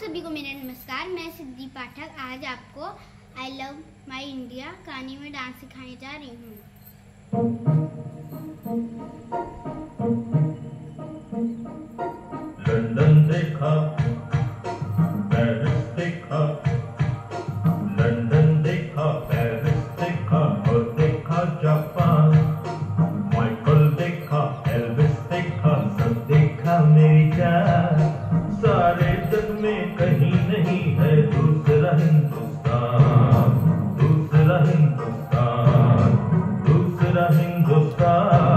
सभी को मेरा नमस्कार, मैं सिद्धि पाठक। आज आपको आई लव माई इंडिया कहानी में डांस सिखाने जा रही हूँ। देखा देखा में कहीं नहीं है दूसरा हिंदुस्तान दूसरा हिंदुस्तान दूसरा हिंदुस्तान।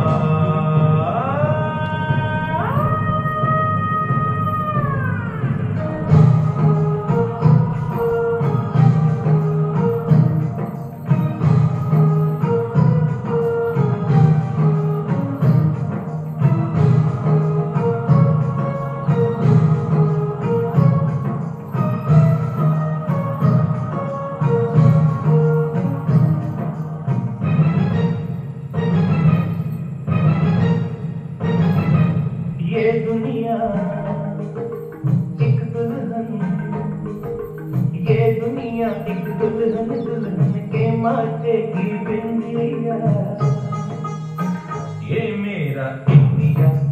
दुनिया। एक दुल्हन, ये दुनिया एक दुल्हन दुल्हन के माथे की बिंदिया। ये मेरा इंडिया।